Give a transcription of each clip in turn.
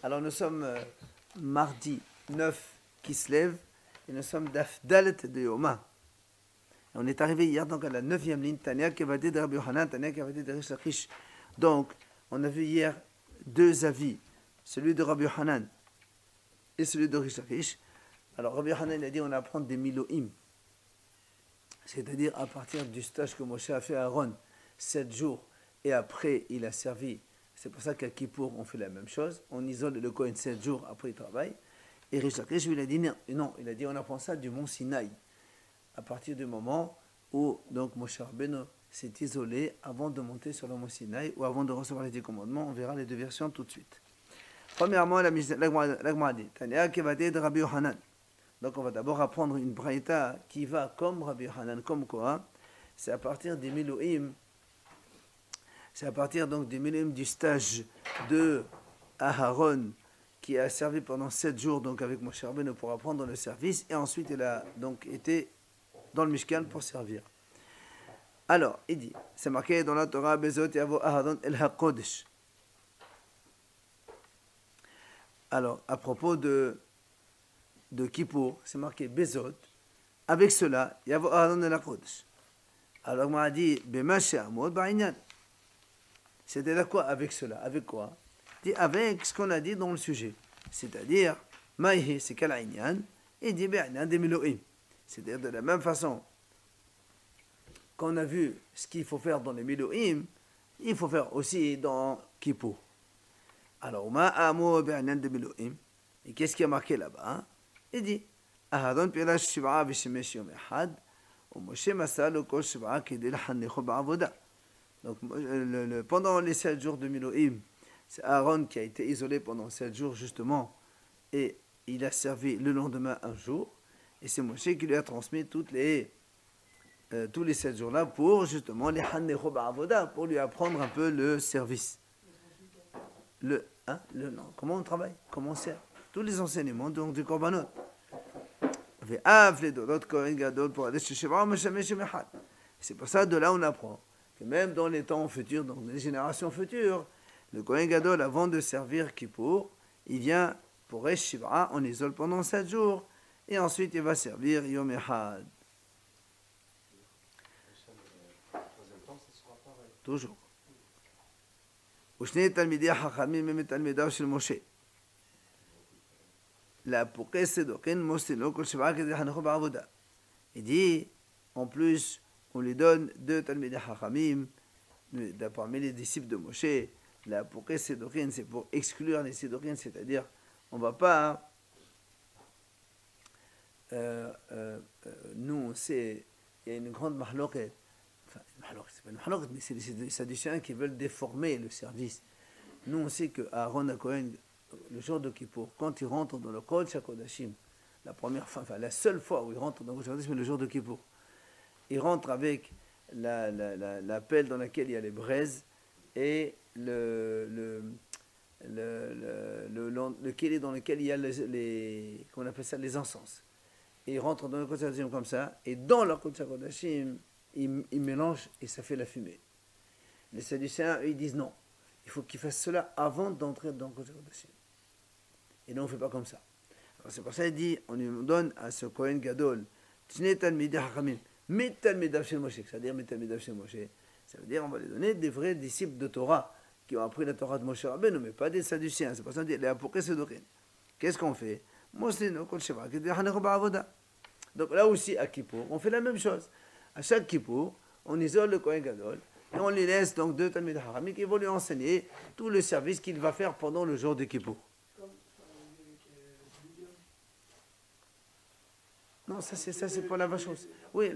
Alors nous sommes euh, mardi 9 qui se lève et nous sommes d'Afdalet de Yoma. On est arrivé hier donc à la neuvième ligne, Tania Kevade de Rabbi Yohanan, Tania Kevade de Rish. Donc, on a vu hier deux avis, celui de Rabbi Yohanan et celui de Rish. Alors, Rabbi Yohanan a dit on apprend des Miloïm, c'est-à-dire à partir du stage que Moshe a fait à Aaron, sept jours, et après il a servi. C'est pour ça qu'à Kippour, on fait la même chose. On isole le Kohen sept jours, après il travaille. Et Lakish, lui, il a dit non, il a dit on apprend ça du mont Sinaï à partir du moment où donc Moshe Rabbeinu s'est isolé avant de monter sur le mont Sinaï ou avant de recevoir les dix commandements. On verra les deux versions tout de suite. Premièrement, la dit Tania Kevade de Rabbi Yohanan. Donc on va d'abord apprendre une braïta qui va comme Rabbi Yohanan, comme quoi C'est à partir des Miloïm, c'est à partir donc des Miloïm du stage de Aharon qui a servi pendant sept jours donc avec Moshe Rabbeinu pour apprendre le service et ensuite il a donc été dans le Mishkan pour servir. Alors, il dit, c'est marqué dans la Torah, Bezot Yavo Ahadon El HaKodesh. Alors, à propos de, de Kippour, c'est marqué Bezot. Avec cela, Yavo Ahadon El HaKodesh. Alors, on m'a dit, Ba'inyan. C'est-à-dire quoi avec cela Avec quoi? Dit avec ce qu'on a dit dans le sujet. C'est-à-dire, Maïhi, c'est quel Et dit, Ba'inyan de Miloïm. C'est-à-dire de la même façon qu'on a vu ce qu'il faut faire dans les Miloïm, il faut faire aussi dans Kippour. Alors, ma amo de Miloïm. Et qu'est-ce qui a marqué là-bas? Il dit Ahadon pirash shiv'a vishemesh yom echad, ou Moshe masal kol shiv'a kedil hannecho. Donc, le, pendant les sept jours de Miloïm, c'est Aaron qui a été isolé pendant sept jours, justement, et il a servi le lendemain un jour. Et c'est Moshe qui lui a transmis les, euh, tous les sept jours-là pour justement les Avoda, pour lui apprendre un peu le service. Le, hein, le, non, comment on travaille, comment on sert. Tous les enseignements donc, du Korbanot. C'est pour ça, de là, on apprend même dans les temps futurs, dans les générations futures, le Kohen Gadol, avant de servir Kippour, il vient pour Eshivra, on isole pendant sept jours, et ensuite il va servir Yom Echad. Toujours. Il dit, en plus, on lui donne deux Talmidei Hachamim, parmi les disciples de Moshe. La Pouké Sédokin, c'est pour exclure les Sédokin, c'est-à-dire, on ne va pas euh, euh, euh, nous, on sait, il y a une grande mahloket. Enfin, c'est pas une mais c'est des Sadducéens qui veulent déformer le service. Nous, on sait que Aaron Cohen, le jour de Kippour, quand il rentre dans le Kol Shakodashim, la première la seule fois où il rentre dans le Kol Shakodashim, le jour de Kippour, il rentre avec la, la, la, la, pelle dans laquelle il y a les braises et le, le, le, le, le dans lequel il y a les, les, appelle ça, les encens et ils rentrent dans le Kodesh comme ça, et dans leur Kodashim, ils, ils mélangent et ça fait la fumée. Les Sadducéens, eux, ils disent non. Il faut qu'ils fassent cela avant d'entrer dans le Kodashim. Et nous, on ne fait pas comme ça. C'est pour ça qu'il dit, on lui donne à ce Kohen Gadol, c'est-à-dire Metalmedav Shel Moshe. Ça veut dire on va lui donner des vrais disciples de Torah qui ont appris la Torah de Moshe Rabbeinu, mais pas des Sadducéens. C'est pour ça qu'il dit, Qu'est-ce qu'on fait? Donc là aussi, à Kippour, on fait la même chose. À chaque Kippour, on isole le Kohen Gadol et on lui laisse donc deux Talmud Haramim qui vont lui enseigner tout le service qu'il va faire pendant le jour de Kippour. Non, ça c'est ça c'est pour la vache. Oui,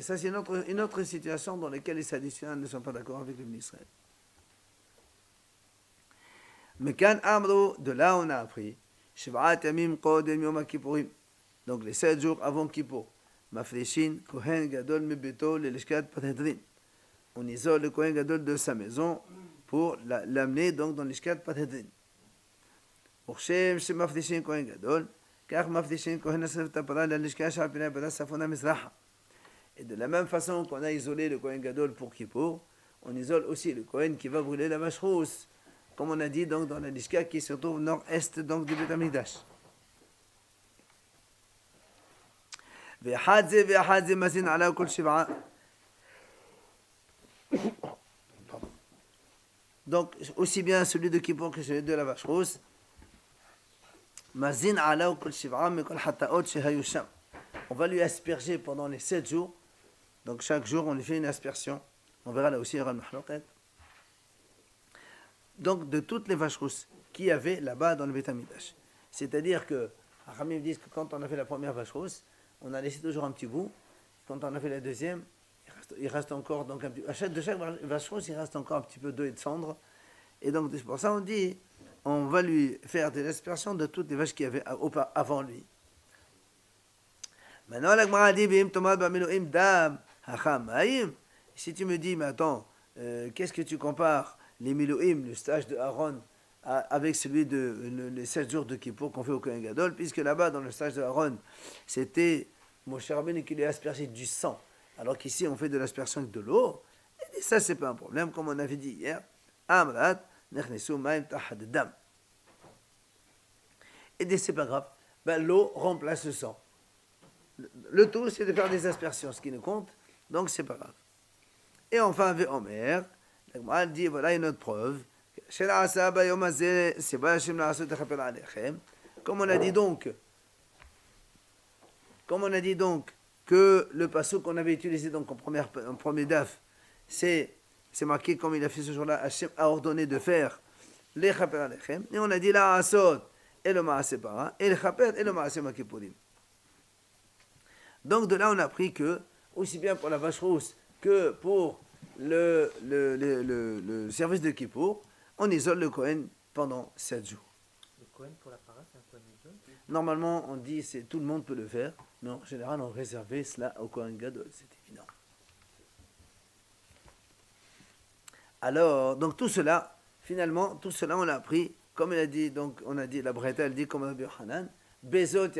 ça c'est une autre, situation dans laquelle les sadiciens ne sont pas d'accord avec le ministère. Mais kan amru, de là on a appris. Donc les sept jours avant Kippour. On isole le Kohen Gadol de sa maison pour l'amener donc dans l'Elishkat Patedrin. Shem, Kohen Gadol מפדישים כהן אסף את הפרה ללשכה שעל פני הפרה צפונה מזרחה. Et de la même façon qu'on a isolé le Kohen Gadol pour Kippour, on isole aussi le Kohen qui va brûler la vache rousse comme on a dit donc dans la Lishka qui se trouve nord-est donc du Betamikdash. Donc, aussi bien celui de Kippour que celui de la vache rousse. on va lui asperger pendant les 7 jours. Donc chaque jour, on lui fait une aspersion. On verra là aussi, Donc de toutes les vaches rousses qu'il y avait là-bas dans le Betamidash. C'est-à-dire que, Ramim dit que quand on a fait la première vache rousse, on a laissé toujours un petit bout. Quand on a fait la deuxième, il reste, encore donc un petit, à de chaque vache rousse, il reste encore un petit peu d'eau et de cendre. Et donc c'est pour ça on dit, on va lui faire des aspersions de toutes les vaches qu'il y avait avant lui. Maintenant, la dit, dam, si tu me dis, mais attends, euh, qu'est-ce que tu compares les Miloïm, le stage de Aaron, avec celui de les 7 jours de Kippour qu'on fait au Kohen Gadol, puisque là-bas, dans le stage de Aaron, c'était mon cher qui lui a aspergé du sang, alors qu'ici, on fait de l'aspersion avec de l'eau. Et ça, c'est pas un problème, comme on avait dit hier. Amrat, Et c'est pas grave, ben, l'eau remplace le sang. Le tout, c'est de faire des aspersions, ce qui ne compte, donc c'est pas grave. Et enfin, avec Omer, la dit voilà une autre preuve. Comme on a dit donc, comme on a dit donc que le passage qu'on avait utilisé donc en, première, en premier daf, c'est marqué comme il a fait ce jour-là, Hachem a ordonné de faire les chaper alechem. Et on a dit la asot et le maasé para, et le chaper et le maasé makipurim. Donc de là, on a appris que, aussi bien pour la vache rousse que pour le, le, le, le service de Kippour, on isole le Kohen pendant 7 jours. Le Kohen pour la para, c'est un Kohen Normalement, on dit que tout le monde peut le faire, mais en général, on réservait cela au Kohen Gadol, c'est évident. Alors, donc tout cela, finalement, tout cela, on l'a appris, comme il a dit, donc on a dit, la Breta, elle dit, comme Rabbi Hanan, Bezot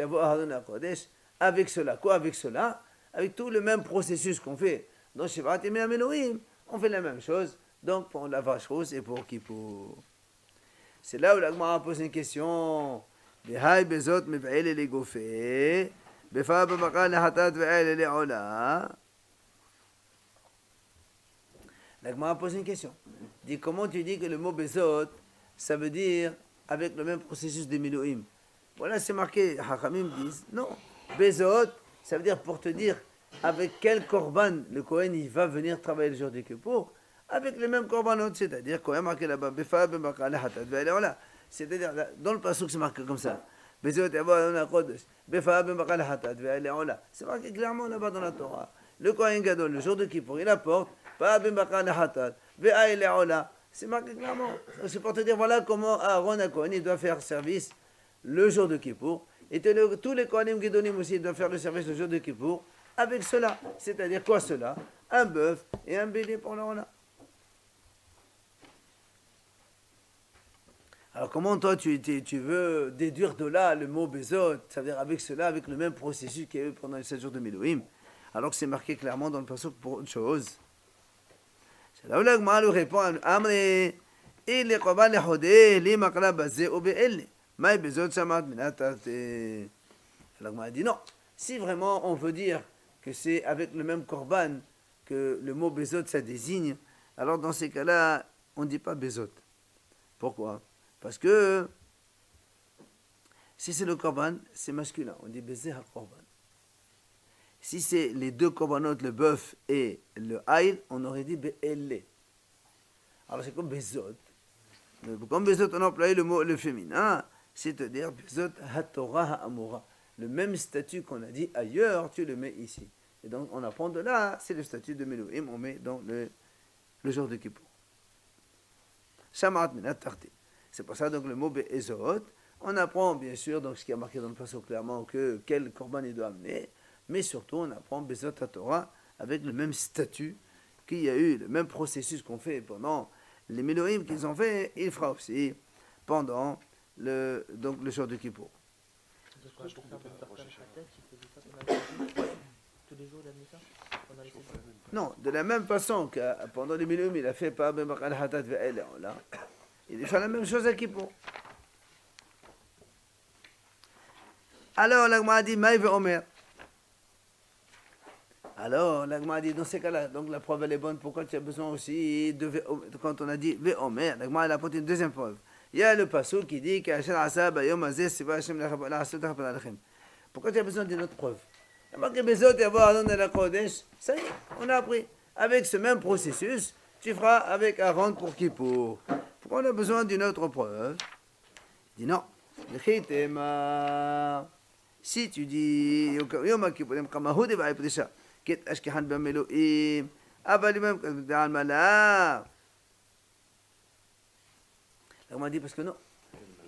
Kodesh, avec cela. Quoi avec cela? Avec tout le même processus qu'on fait dans Shivat et Elohim, on fait la même chose. Donc pour la vache rousse et pour Kippour. C'est là où l'Agmara pose une question. Bezot mevael le gofé. Befa lehatat ve'el le ola. L'Agmara pose une question. Dit comment tu dis que le mot bezot, ça veut dire avec le même processus de Miloïm? Voilà, c'est marqué. Hachamim disent non. Bezot, ça veut dire pour te dire avec quel korban le Kohen il va venir travailler le jour du Kippour, avec le même korbanot, c'est-à-dire Kohen marqué là-bas, c'est-à-dire dans le passage c'est marqué comme ça. C'est marqué clairement là-bas dans la Torah. Le Kohen Gadol, le jour de Kippour, il apporte c'est marqué clairement. C'est pour te dire voilà comment Aaron à Kohen il doit faire service le jour de Kippour. Et tous les Kohanim Guidonim aussi doivent faire le service le jour de Kippour avec cela. C'est-à-dire quoi cela? Un bœuf et un bélier pour la Alors comment toi tu, veux déduire de là le mot bezot, c'est-à-dire avec cela, avec le même processus qu'il y a eu pendant les 7 jours de Milouim, alors que c'est marqué clairement dans le passage pour autre chose. Là où l'agma lui répond Amre, et les korban les hodé, les makra bazé, obé Maï bezot shamat minatate. L'agma dit non. Si vraiment on veut dire que c'est avec le même korban que le mot bezot ça désigne, alors dans ces cas-là, on ne dit pas bezot. Pourquoi? Parce que si c'est le korban, c'est masculin, on dit bezeh korban. Si c'est les deux korbanot, le bœuf et le haïl, on aurait dit be'elle. Alors c'est comme bezot. Comme bezot, on a employé le mot le féminin c'est-à-dire Le même statut qu'on a dit ailleurs, tu le mets ici. Et donc on apprend de là, c'est le statut de Melouim, on met dans le, jour de Kippour. C'est pour ça donc le mot Be'ezot. On apprend bien sûr, donc ce qui a marqué dans le passage clairement, que quel korban il doit amener, mais surtout on apprend Bezot à Torah avec le même statut qu'il y a eu, le même processus qu'on fait pendant les Melouim qu'ils ont fait, il fera aussi pendant le, donc le jour de Kippour. Non, de la même façon que pendant les minutes, il a fait pas ben là. il fait la même chose à Kippour. Alors, l'Agma a dit, Maïve Omer. Alors, l'Agma dit, dans ces cas-là, donc la preuve elle est bonne, pourquoi tu as besoin aussi de quand on a dit Ve Omer, l'Agma a apporté une deuxième preuve. Il y a le passou qui dit Pourquoi tu as besoin d'une autre preuve y on a appris. Avec ce même processus, tu feras avec Aaron pour. Pourquoi on a besoin d'une autre preuve Il dit non. Si tu dis Ashkehan Bameloim, Avalimem Kadal Malach. On dit parce que non.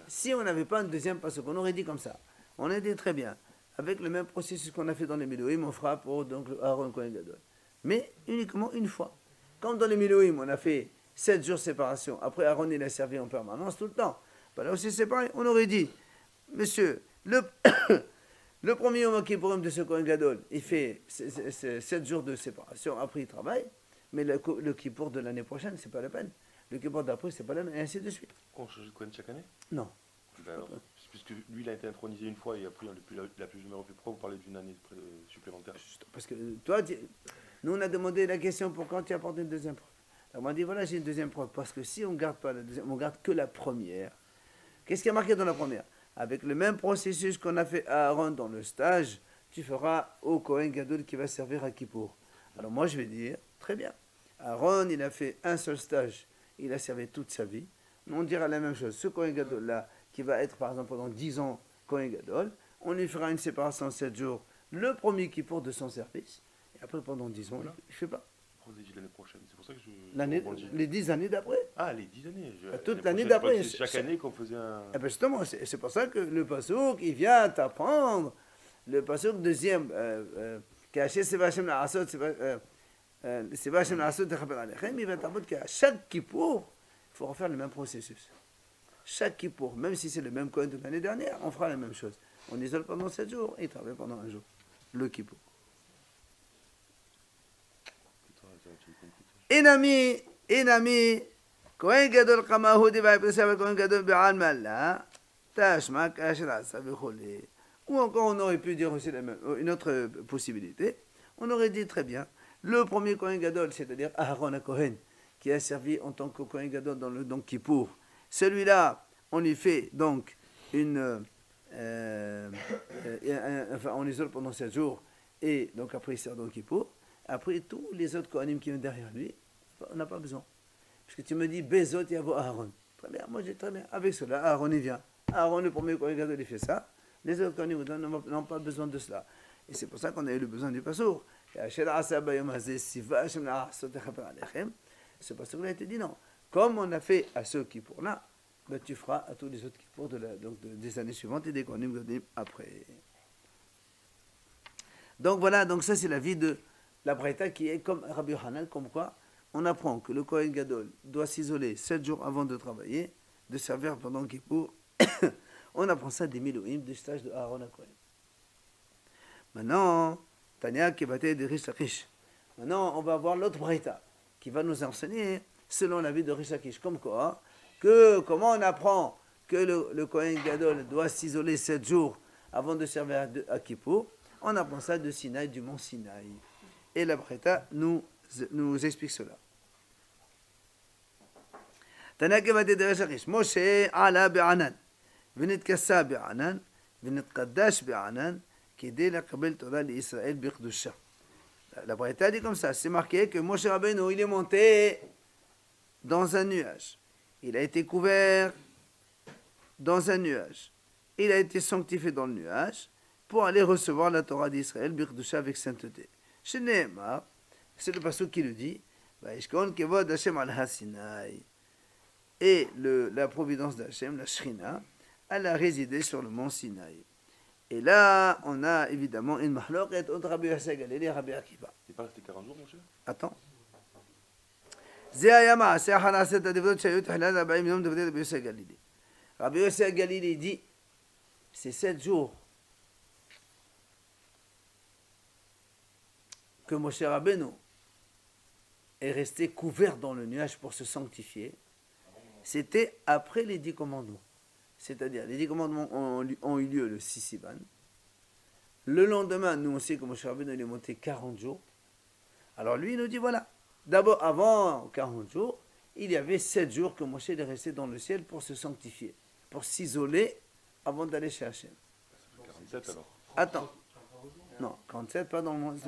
Si on n'avait pas un deuxième passage, on aurait dit comme ça. On a dit très bien. Avec le même processus qu'on a fait dans les Miloïm, on fera pour donc, Aaron Kohen Gadol. Mais uniquement une fois. Comme dans les Miloïm, on a fait 7 jours de séparation. Après, Aaron, il a servi en permanence tout le temps. Là aussi, c'est pareil. On aurait dit, monsieur, le, le premier Yom Kippourim de ce Kohen Gadol, il fait 7 jours de séparation. Après, il travaille. Mais le, le Kippour de l'année prochaine, c'est pas la peine le Kippur d'après, c'est pas la même, et ainsi de suite. On change de Cohen chaque année? Non. Ben puisque lui, il a été intronisé une fois et après, il n'a plus jamais refait. Pourquoi vous parlez d'une année supplémentaire Parce que toi, nous, on a demandé la question pour quand tu apportes une deuxième preuve. on m'a dit, voilà, j'ai une deuxième preuve. Parce que si on ne garde pas la deuxième, on garde que la première. Qu'est-ce qui a marqué dans la première? Avec le même processus qu'on a fait à Aaron dans le stage, tu feras au Cohen Gadol qui va servir à Kippour. Alors moi, je vais dire, très bien. Aaron, il a fait un seul stage il a servi toute sa vie. On dira la même chose. Ce Kohen Gadol là, qui va être par exemple pendant 10 ans Kohen Gadol, on lui fera une séparation de 7 jours, le premier qui porte de son service, et après pendant 10 ans, il ne fait pas. L'année prochaine, c'est pour ça que je. L'année, les 10 années d'après. Ah, les 10 années. Je, toute l'année d'après. C'est chaque année qu'on faisait un. Eh ben justement, c'est, pour ça que le Passouk, il vient t'apprendre. Le Passouk deuxième, euh, euh, c'est pas il va t'apprendre qu'à chaque Kippour, il faut refaire le même processus. Chaque Kippour, même si c'est le même coin de l'année dernière, on fera la même chose. On isole pendant 7 jours et il travaille pendant un jour. Le Kippour. Enami, enami, Kohen Gadol Kamahu Diva Pesava Kohen Gadol Be'al Malla, Tashmak Ashrasa Bechole. Ou encore on aurait pu dire aussi la même, une autre possibilité. On aurait dit très bien, le premier Kohen Gadol, c'est-à-dire Aaron à Kohen, qui a servi en tant que Kohen Gadol dans le Don Kippour, celui-là, on lui fait donc une. Euh, euh, enfin, on isole pendant 7 jours, et donc après il sert Don Kippour. Après, tous les autres Kohanim qui viennent derrière lui, on n'a pas besoin. Parce que tu me dis, Bezot Yavo Aaron. Très bien, moi j'ai très bien. Avec cela, Aaron il vient. Aaron, le premier Gadol, il fait ça. Les autres Kohanim n'ont pas besoin de cela. Et c'est pour ça qu'on a eu le besoin du Passour. Parce que a été dit non. Comme on a fait à ceux qui pour là, ben tu feras à tous les autres qui pour de donc des années suivantes et des Kohanim après. Donc voilà, donc ça c'est la vie de la Breta qui est comme Rabbi Hanan, comme quoi on apprend que le Kohen Gadol doit s'isoler sept jours avant de travailler, de servir pendant Kippour. on apprend ça des Milouim, du stage de Aaron à Kohen. Maintenant, Tania qui battait de Rish Lakish. Maintenant, on va voir l'autre Brita qui va nous enseigner selon la vie de Rish Lakish. Comme quoi, que comment on apprend que le, le Kohen Gadol doit s'isoler sept jours avant de servir à, à Kippour. On apprend ça de Sinaï, du mont Sinaï et la Breta nous, nous explique cela. تناقب هذه درجة قيس موسى على بعنان بنت كسا بعنان بنت قداش بعنان qui dès la Kabbalah Torah d'Israël Birkdusha. La Bretagne dit comme ça, c'est marqué que Moshe Rabbeinu, il est monté dans un nuage. Il a été couvert dans un nuage. Il a été sanctifié dans le nuage pour aller recevoir la Torah d'Israël Birkdusha avec sainteté c'est le passage qui le dit, Et le, la providence d'Hachem, la Shrina, elle a résidé sur le mont Sinaï. Et là, on a évidemment une mahloquette entre Rabbi Yosef Galilée et Rabbi Akiva. Il pas resté 40 jours, mon cher Attends. Rabbi Yosef Galilée dit c'est 7 jours que Moshe Rabbeinu est resté couvert dans le nuage pour se sanctifier. c'était après les dix commandements. C'est-à-dire, les dix commandements ont, ont eu lieu le 6 Sivan. Le lendemain, nous on sait que Moshe Rabbeinu est monté 40 jours. Alors lui, il nous dit voilà, d'abord, avant 40 jours, il y avait 7 jours que Moshe est resté dans le ciel pour se sanctifier, pour s'isoler avant d'aller chez Hachem. 47 alors. Attends. Non, 47, pas dans le monde.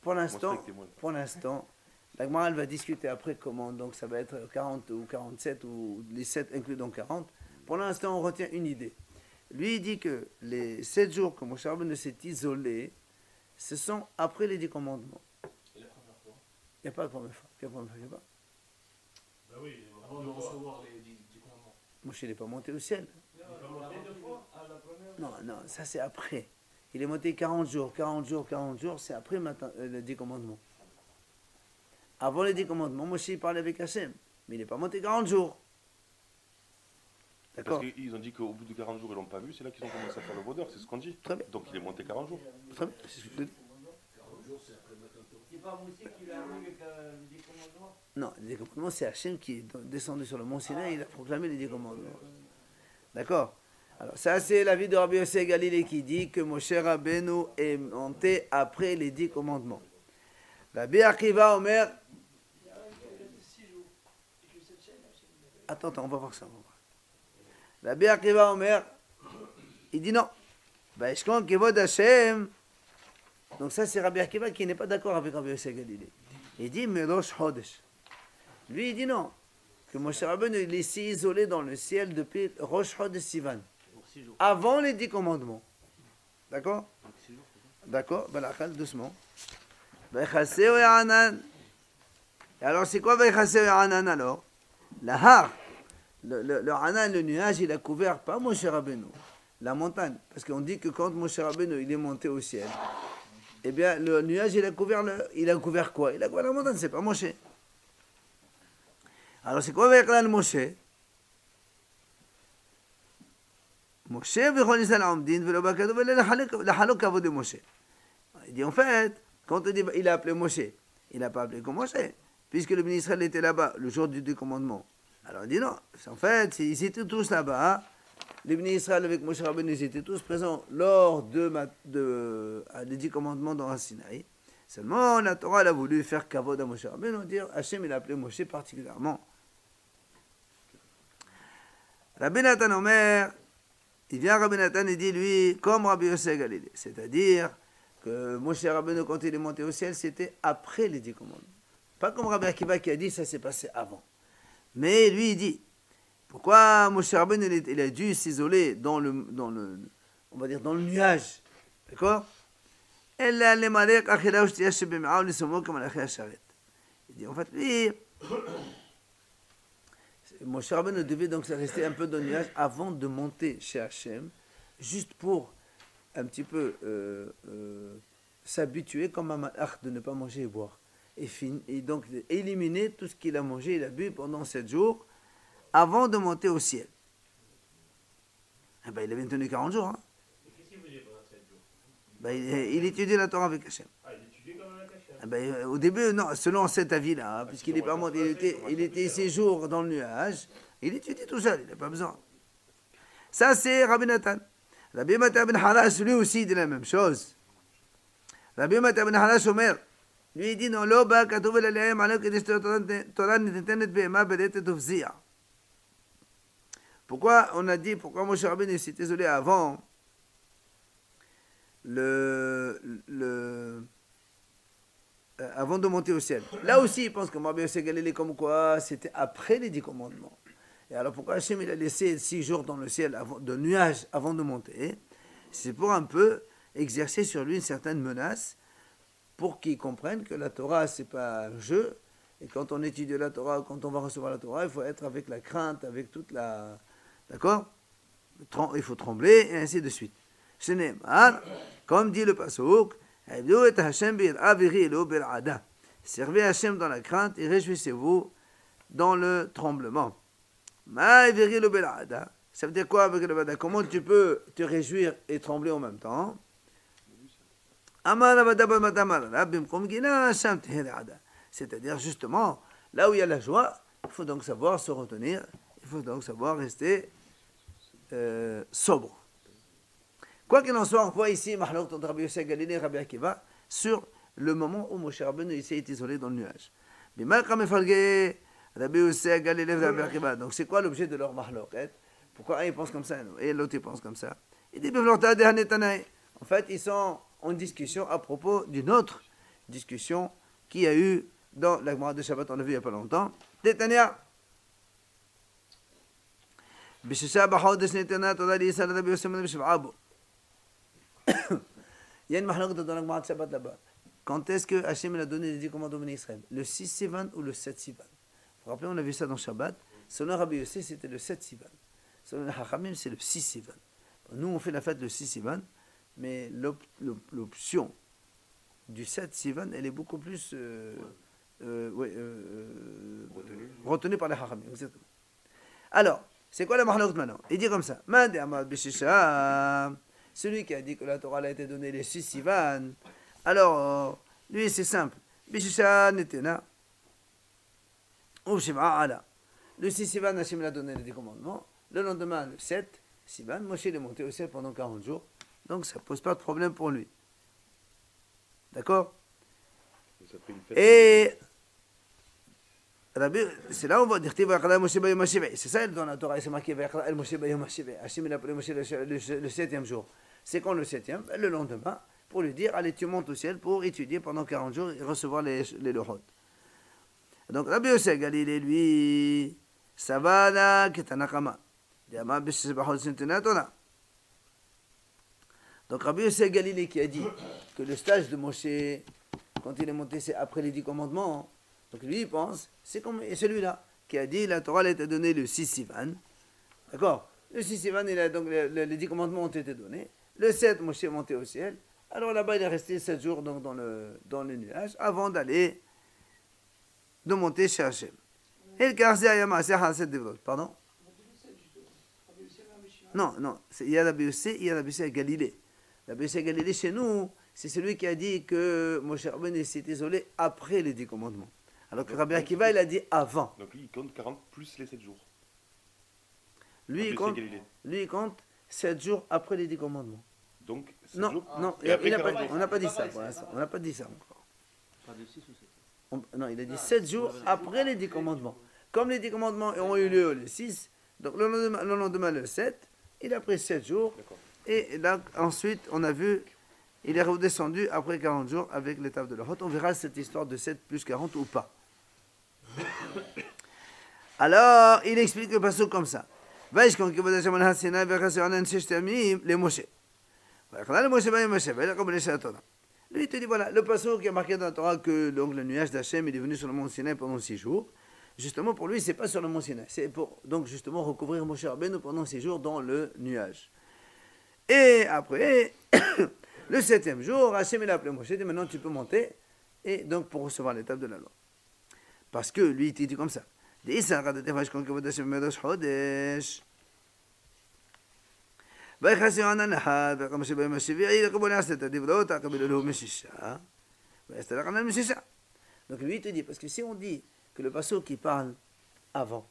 Pour l'instant, pour l'instant, la Gemara, elle va discuter après comment, donc ça va être 40 ou 47 ou les 7 inclus dans 40. Pour l'instant, on retient une idée. Lui, il dit que les 7 jours que Moshe Rabbeinu s'est isolé, ce sont après les 10 commandements. Il n'y a pas de première fois. Quelle première fois Il y a pas. Bah oui, avant de recevoir les dix dix commandements. Moshe n'est pas monté au ciel. Fois la première Non, non, ça c'est après. Il est monté 40 jours, 40 jours, 40 jours, c'est après euh, les 10 commandements. Avant les 10 commandements, Moshe parlait avec Hachem, mais il n'est pas monté 40 jours. Parce D'accord qu'ils ont dit qu'au bout de 40 jours, ils l'ont pas vu, c'est là qu'ils ont commencé à faire le vaudeur, c'est ce qu'on dit. Très bien. Donc il est monté 40 jours. Très bien, c'est ce que je te dis. C'est pas Moussé qui l'a vu avec les dix commandements Non, les 10 commandements, c'est Hachem qui est descendu sur le mont Sinaï, il a proclamé les 10 commandements. D'accord Alors, ça, c'est l'avis de Rabbi Yosef Galilée qui dit que Moshe Rabbeinu est monté après les 10 commandements. Rabbi Akiva Omer. Attends, attends, on va voir ça. Rabbi Akiva Omer, il dit non. Hashem. Donc, ça, c'est Rabbi Akiva qui n'est pas d'accord avec Rabbi Yosef Galilée. Il dit Merosh Chodesh. Lui, il dit non. Que Moshe Rabbeinu il est laissé isolé dans le ciel depuis Rosh Chodesh Sivan. Avant les dix commandements. D'accord D'accord Balakal, doucement. Vechaseo Yahanan. Et alors, c'est quoi Yahanan alors? La har. Le, le, le Hanan, le nuage, il a couvert pas Moshe Rabbeinu, la montagne. Parce qu'on dit que quand Moshe Rabbeinu il est monté au ciel, eh bien, le nuage, il a couvert, le, il a couvert quoi? Il a couvert la montagne, c'est pas Moshe. Alors, c'est quoi le Moshe? Moshe. Il dit en fait, quand on dit il a appelé Moshe, il n'a pas appelé comme Moshe, puisque le ministre était là-bas le jour du décommandement. Alors il dit non, en fait, ils étaient tous là-bas. Les ministres avec Moshe Rabbeinu, ils étaient tous présents lors de, ma, de des dix commandements dans Sinaï. Seulement, la Torah elle a voulu faire kavod à Moshe Rabbeinu, dire Hachem il a appelé Moshe particulièrement. Rabbi Omer, il vient Rabbi Nathan et dit lui, comme Rabbi Yosef Galilée. C'est-à-dire que Moshe Rabbeinu, quand il est monté au ciel, c'était après les dix commandements. Pas comme Rabbi Akiva qui a dit, ça s'est passé avant. Mais lui, il dit, pourquoi Moshe Rabbeinu, il, il a dû s'isoler dans le, dans le, on va dire, dans le nuage? D'accord? Il dit, en fait, lui, Moshe Rabbeinu devait donc rester un peu dans le nuage avant de monter chez Hachem, juste pour un petit peu euh, euh, s'habituer comme un malach de ne pas manger et boire. Et, fin- et donc éliminer tout ce qu'il a mangé et a bu pendant sept jours avant de monter au ciel. Eh ben, il avait tenu 40 jours. hein. Et qu'est-ce qu'il faisait pendant sept jours? Ben, il, il étudiait la Torah avec Hachem. Ah, il étudiait comme un cachet. Ah ben, euh, au début, non, selon cet avis-là, hein, puisqu'il est pas monté, il était, il était ses jours dans le nuage, il étudiait tout seul, il n'a pas besoin. Ça, c'est Rabbi Nathan. Rabbi Mata ben Harash, lui aussi, il dit la même chose. Rabbi Mata ben Harash, Omer, lui, il dit Non, l'oba, katouve l'alayam, alors que des Torah n'étaient bema, bedet et tufzia. Pourquoi on a dit, pourquoi Moshe Rabbeinu s'est isolé avant le, le euh, avant de monter au ciel. Là aussi, il pense que Rabbi Yosef Galilée, comme quoi c'était après les dix commandements. Et alors pourquoi Hachem il a laissé six jours dans le ciel de nuages avant de monter? C'est pour un peu exercer sur lui une certaine menace pour qu'il comprenne que la Torah, c'est pas un jeu. Et quand on étudie la Torah, quand on va recevoir la Torah, il faut être avec la crainte, avec toute la... D'accord? Il faut trembler, et ainsi de suite. Comme dit le Pasuk, Servez Hashem dans la crainte et réjouissez-vous dans le tremblement. Ça veut dire quoi Comment tu peux te réjouir et trembler en même temps? C'est-à-dire justement Là où il y a la joie, il faut donc savoir se retenir, il faut donc savoir rester euh, sobre. Quoi qu'il en soit, on voit ici Mahlouk entre Rabbi Yosef Galilée et Rabbi Akiva sur le moment où Moshe Rabbeinu est isolé dans le nuage. Rabbi Yosef Galilée Rabbi Akiva. Donc c'est quoi l'objet de leur Mahlouk hein? Pourquoi un il pense comme ça et l'autre il pense comme ça Il dit En fait, ils sont en discussion à propos d'une autre discussion qu'il y a eu dans l'Agmara de Shabbat, on l'a vu il n'y a pas longtemps. Détania بششابة حوض سنتنا تضالي سالة بيوسمنا بشبعابو Il y a une mahlouk dans la Shabbat là-bas. Quand est-ce que Hachem a donné les 10 commandements à Israël? Le 6 Sivan ou le 7 Sivan? Vous vous rappelez, on a vu ça dans Shabbat. Selon Rabbi Yosef, c'était le 7 Sivan. Selon Hachamim, c'est le 6 Sivan. Nous, on fait la fête le 6 Sivan, mais l'option du 7 Sivan, elle est beaucoup plus euh, euh, ouais, euh, retenue par les Hachamim. Exactement. Alors, c'est quoi la mahlouk maintenant? Il dit comme ça. Celui qui a dit que la Torah a été donnée les six Sivan, alors, lui, c'est simple. Bishisha netena. Ou ala. Le 6 Sivan, Hachem l'a donné les commandements. Le lendemain, le 7 Sivan, Moshe est monté au ciel pendant 40 jours. Donc, ça ne pose pas de problème pour lui. D'accord? Et c'est là où on va dire C'est ça dans la Torah, c'est marqué Hachem il a appelé Moshe le septième jour. C'est quand le septième Le lendemain, pour lui dire Allez, tu montes au ciel pour étudier pendant 40 jours et recevoir les, les lohot. Donc Rabbi Yosef Galilée, lui, Savana Ketanakama. Donc Rabbi Yosef Galilée qui a dit que le stage de Moshe, quand il est monté, c'est après les dix commandements. Donc lui, il pense, c'est comme celui-là, qui a dit la Torah a été donnée le 6 Sivan. D'accord? Le 6 Sivan, il donc les, dix commandements ont été donnés. Le 7, Moshe est monté au ciel. Alors là-bas, il est resté 7 jours donc, dans, le, dans le nuage avant d'aller, de monter chez Hachem. Et le Pardon? Non, non, il y a la BEC, il y a la BEC à Galilée. La BEC à Galilée, chez nous, c'est celui qui a dit que Moshe Rabbeinu s'est isolé après les 10 commandements. Alors que Rabbi Akiva, il a dit avant. Donc lui, il compte 40 plus les 7 jours. Lui, il compte, lui, il compte 7 jours après les 10 commandements. Donc, 7 non, jours Non, il, il pas, on n'a pas dit ça pour l'instant. On n'a pas dit ça encore. Pas de 6 ou 7 Non, il a dit 7 jours après les 10 commandements. Comme les 10 commandements ont eu lieu le 6, donc le lendemain, le, lendemain, le 7, il a pris 7 jours. Et là, ensuite, on a vu il est redescendu après 40 jours avec l'étape de la On verra cette histoire de 7 plus 40 ou pas. Alors, il explique le passage comme ça. Lui, il te dit voilà, le passage qui est marqué dans la Torah que le nuage d'Hachem est venu sur le mont Sinaï pendant six jours. Justement, pour lui, c'est pas sur le mont Sinaï. C'est pour donc justement recouvrir Moshe Rabbeinu pendant six jours dans le nuage. Et après, le septième jour, Hachem il a appelé Moshe, il dit maintenant tu peux monter, et donc pour recevoir l'étape de la loi. Parce que lui, il dit comme ça. Donc lui, il te dit, parce que si on dit que le passo qui parle avant,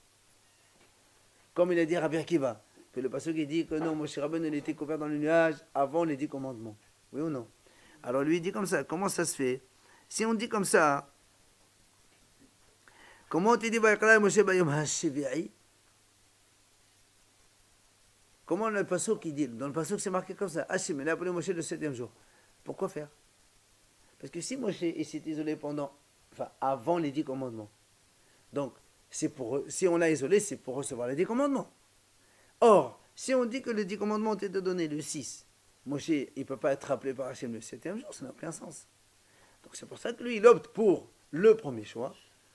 comme il a dit Rabbi Akiva, que le passo qui dit que non, Moshe Rabbeinu il était couvert dans le nuage avant les dix commandements. Oui ou non Alors lui, il dit comme ça, comment ça se fait Si on dit comme ça, comment tu dis Comment le passage qui dit Dans le passage, c'est marqué comme ça. Hachim, il a appelé Moshe le septième jour. Pourquoi faire? Parce que si Moshe s'est isolé pendant, avant les dix commandements, donc, pour, si on l'a isolé, c'est pour recevoir les dix commandements. Or, si on dit que les dix commandements ont été donnés le 6, Moshe, il ne peut pas être rappelé par Hachem le septième jour, ça n'a aucun sens. Donc c'est pour ça que lui, il opte pour le premier choix.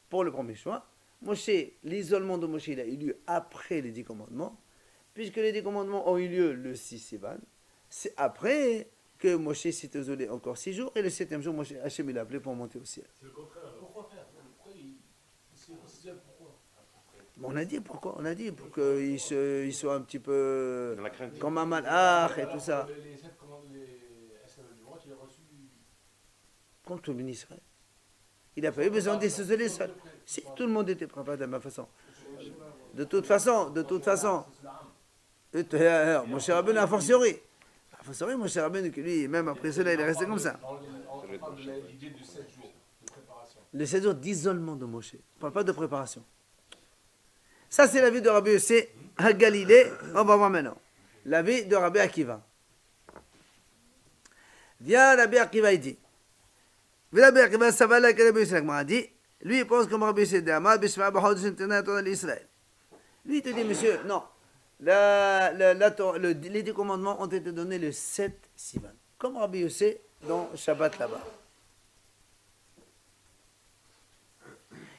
Pour le premier choix, Moshe, l'isolement de Moshe, il a eu lieu après les dix commandements, puisque les dix commandements ont eu lieu le 6 Sivan. C'est après que Moshe s'est isolé encore six jours, et le septième jour, Moshe, Hachem, il l'a appelé pour monter au ciel. C'est le contraire. Pourquoi faire? Pourquoi il... pourquoi? On a dit pourquoi On a dit pour qu'il il soit un petit peu comme un malach et tout ça. Comme tout le Israël. Il n'a pas eu besoin de seul. Si tout le monde était préparé de la même façon. De toute façon, de toute façon. Mon cher Rabbeinu, a fortiori. A fortiori, mon cher Rabbeinu, que lui, même après cela, il est resté comme ça. L'idée de 7 jours de préparation. Le 7 jours d'isolement de Moshe. On ne parle pas de préparation. Ça, c'est la vie de Rabbi Yossé à Galilée. On va voir maintenant. La vie de Rabbi Akiva. Viens, Rabbi Akiva, il dit. Lui, il pense comme Rabbi Yossé d'Ama, Bishma Bahoud Internet en Israël. Lui, il te dit, monsieur, non. La, la, les dix commandements ont été donnés le 7 Sivan. Comme Rabbi Yossé dans Shabbat là-bas.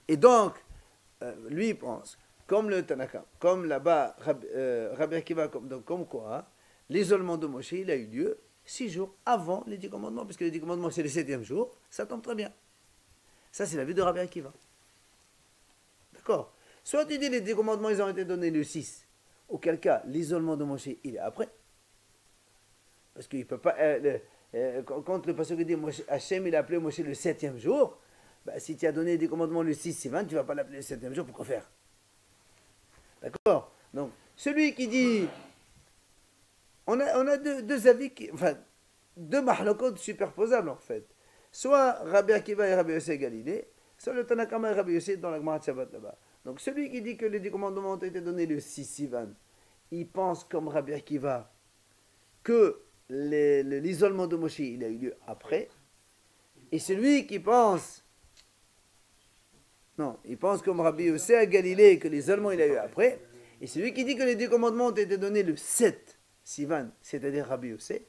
Et donc, euh, lui il pense, comme le Tanaka, comme là-bas, euh, Rabbi Akiva, comme, donc, comme quoi, l'isolement de Moshe, il a eu lieu six jours avant les dix commandements, puisque les dix commandements, c'est le septième jour, ça tombe très bien. Ça, c'est la vie de Rabbi Akiva. D'accord Soit tu dis les dix commandements, ils ont été donnés le 6, auquel cas, l'isolement de Moshe, il est après. Parce qu'il peut pas. euh, euh, quand le pasteur dit Moshe- Hachem, il a appelé Moshe le septième jour, bah, si tu as donné des commandements le 6 et 20, tu ne vas pas l'appeler le septième jour, pourquoi faire? D'accord Donc, celui qui dit. On a, deux, avis, qui, enfin, deux mahlokot superposables en fait. Soit Rabbi Akiva et Rabbi Yossé Galilée, soit le Tanakama et Rabbi Yossé dans la Gemara Shabbat là-bas. Donc, celui qui dit que les dix commandements ont été donnés le 6 Sivan, il pense comme Rabbi Akiva que l'isolement de Moshe, il a eu lieu après. Et celui qui pense, non, il pense comme Rabbi Yossé à Galilée que l'isolement, il a eu après. Et celui qui dit que les deux commandements ont été donnés le 7 Sivan, c'est-à-dire Rabbi Yossé,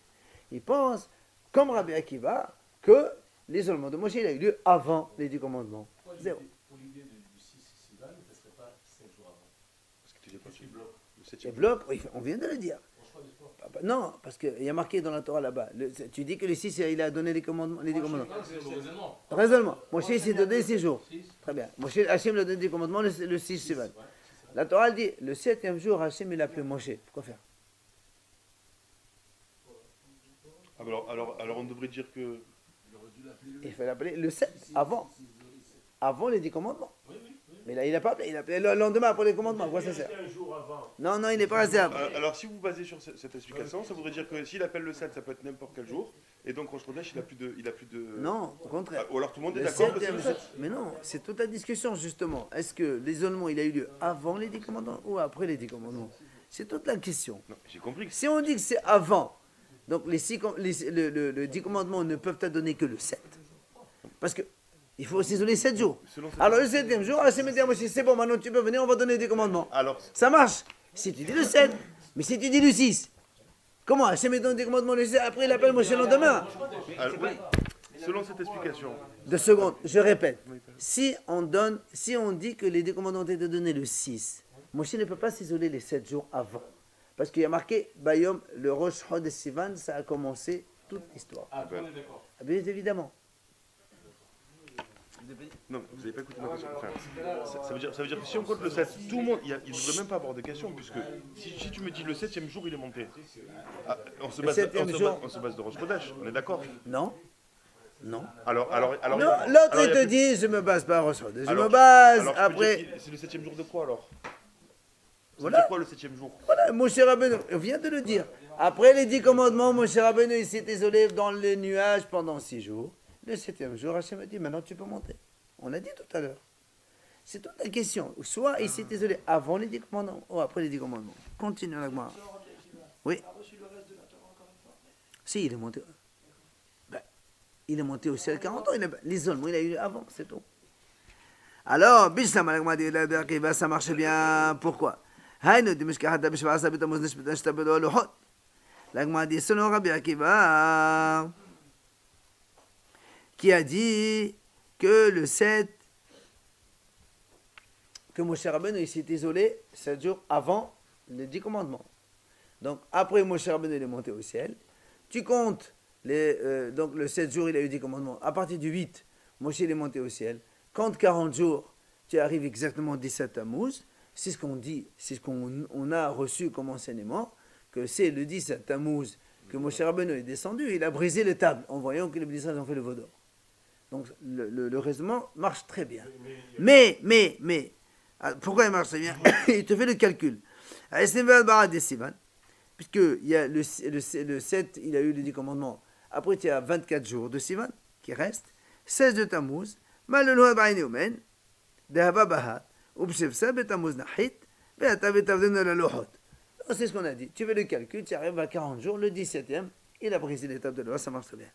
il pense, comme Rabbi Akiva, que l'isolement de Moshe, il a eu lieu avant les deux commandements. Pourquoi Zéro. l'idée- Pour l'idée du, du 6 Sivan, ne serait pas 7 jours avant Parce que tu dis pas Qu'est-ce qui bloque le Et septième bloc, oui, on vient de le dire. Non, parce qu'il y a marqué dans la Torah là-bas. le- tu dis que le 6, il a donné les commandements. Les dix commandements. Non, c'est le raisonnement. Raisonnement. Moshe s'est donné 6 jours. 6, Très bien. Moshe, Hachem lui a donné des commandements le, le 6 Sivan. ouais, c'est. La Torah dit, le septième jour, Hachem il a appelé Moshe. Pourquoi faire Ah, bah alors, alors, alors on devrait dire que. Il fallait l'appeler le 7, avant. Avant les 10 commandements. Mais là, il n'a pas appelé. Il a appelé le lendemain après les commandements. Quoi ça sert un jour avant. Non, non, il n'est pas resté après. Euh, Alors si vous basez sur ce- cette explication, ça voudrait dire que s'il appelle le 7, ça peut être n'importe quel jour. Et donc Rosh Chodesh, il a plus de. Il a plus de... Non, au contraire. Ah, Ou alors tout le monde est Le d'accord que c'est septième le jour. 7. Mais non, c'est toute la discussion justement. Est-ce que l'isolement, il a eu lieu avant les 10 commandements ou après les 10 commandements? C'est toute la question. Non, j'ai compris que Si on dit que c'est avant, donc les, six, les- le, le- le 10 commandements ne peuvent être donnés que le 7. Parce que il faut s'isoler 7 jours. Alors le septième jour, Moshe, c'est bon, maintenant tu peux venir, on va donner des commandements. Alors, Ça marche. Si tu dis le 7, mais si tu dis le 6, comment Hachem donne des commandements le 6, après il appelle Moshe le lendemain alors, oui, selon cette explication, Deux secondes, je répète. Si on donne, si on dit que les deux commandements ont été donnés le 6, Moshe ne peut pas s'isoler les 7 jours avant. Parce qu'il y a marqué, Bayom, le Rosh Hod Sivan, ça a commencé toute l'histoire. Ah, on est d'accord. Ah, Bien évidemment. non, vous n'avez pas écouté ma question. Enfin, ça, ça veut dire, ça veut dire que si on compte le 7, tout le monde, il ne devrait même pas avoir de questions, puisque si, si tu me dis le 7 jour, il est monté. Ah, on, se base, septième on, se jour. base, on se base de Rosh Chodesh, on est d'accord? Non Non. Alors, alors, alors, Non, l'autre il te plus- dit, je me base pas à Rosh Hod. Je alors, me base alors, après. C'est le 7 jour de quoi alors? Voilà. C'est quoi le 7 jour Voilà, Moshe Rabbeinu, on vient de le dire. Après les dix commandements, Moshe Rabbeinu, il s'est isolé dans les nuages pendant six jours. Le septième jour, Hachem a dit, maintenant tu peux monter. On a dit tout à l'heure. C'est toute la question. Soit il s'est isolé avant les dix commandements ou après les dix commandements. Continue la Gemara. Oui. Si, il est monté. Ben, il est monté au ciel 40 ans. il est- L'isolement, il a eu avant, c'est tout. Alors, Berkiva, ça marche bien. Pourquoi? היינו דמשכחת בשבע עשרה בתמוז נשפטה שתבדו הלוחות. l'Agma dit selon Rabbi Akiva, qui a dit que le 7, que Moshe Rabbeinu il s'est isolé 7 jours avant les 10 commandements. Donc après Moshe Rabbeinu il est monté au ciel, tu comptes, les, euh, donc le 7 jours il a eu 10 commandements. À partir du 8, Moshe il est monté au ciel. Compte 40 jours, tu arrives exactement 17 Tammuz. C'est ce qu'on dit, c'est ce qu'on on a reçu comme enseignement, que c'est le 17 Tammuz que Moshe Rabbeinu est descendu, il a brisé les tables en voyant que les Israël ont fait le veau d'or. Donc le, raisonnement marche très bien. Mais, mais, mais, ah, pourquoi il marche très bien? Il te fait le calcul. Sivan, puisque il y a le, le, le 7, il a eu les 10 commandements. Après, il y a 24 jours de Sivan qui restent, 16 de Tammuz, Malolo Baini Omen, Dehava C'est ce qu'on a dit. Tu fais le calcul, tu arrives à 40 jours, le 17e, il a brisé l'étape de loi, ça marche très bien.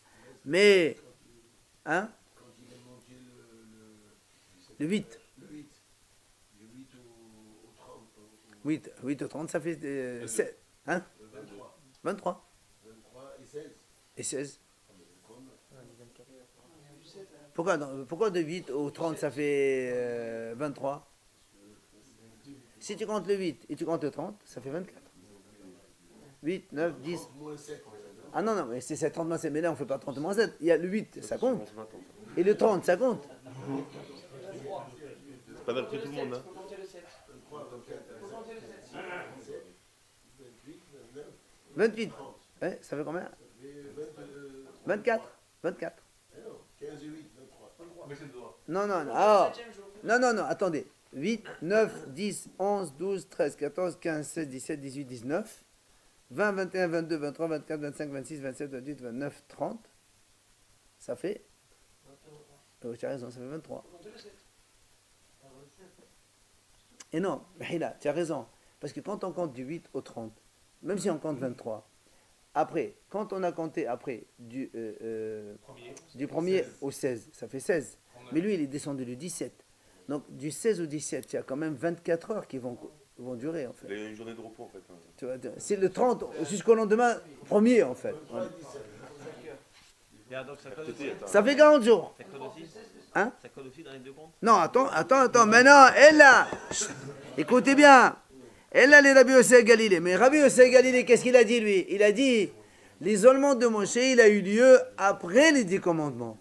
Mais, hein? Le, le, Le 8. le 8, du 8 au, au 30, au, 8, 8 au 30, ça fait euh, 7, hein? au 23, 23 23 et 16. et 16. Comme Pourquoi, pourquoi de 8 au 30, ça fait euh, 23 Si tu comptes le 8 et tu comptes le 30, ça fait 24. 8, 9, 10. moins 7, on va dire. Ah non, non, mais c'est 7, 30 moins 7. Mais là, on ne fait pas 30 moins 7. Il y a le 8, ça compte. Et le 30, ça compte. C'est pas d'après tout le monde. Hein. Faut compter le 7. 23, 24, Faut compter le 7. 27, 28, 29, 28. Ouais, ça fait combien? Ça fait 20, euh, 24. 24. eh non, 15 et 8, 23. Non, non, non. Alors, Septième jour. non, non, non, attendez. 8, 9, 10, 11, 12, 13, 14, 15, 16, 17, 18, 19, 20, 21, 22, 23, 24, 25, 26, 27, 28, 29, 30. Ça fait. Oh, tu as raison, ça fait 23. Faut compter le 7. Et non, Mahila, tu as raison. Parce que quand on compte du 8 au 30, même si on compte 23, après, quand on a compté après du, euh, euh, du 1er au 16, ça fait 16. Mais lui, il est descendu le 17. Donc du 16 au 17, il y a quand même 24 heures qui vont, vont durer en fait. Il a eu une journée de repos en fait. hein. Tu vois, C'est le 30 jusqu'au lendemain, premier en fait. Ça fait 40 jours. Ça code aussi Hein? Ça code aussi dans les deux comptes? Non, attends, attends, attends. Maintenant, elle là, écoutez bien. Elle là, les Rabbi Yossé Galilée. Mais Rabbi Yossé Galilée, qu'est-ce qu'il a dit lui? Il a dit l'isolement de Moshe, il a eu lieu après les dix commandements.